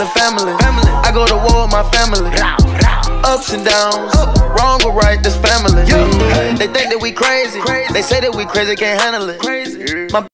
family. family. I go to war with my family. Ups and downs, wrong or right, this family. They think that we crazy. They say that we crazy, can't handle it. My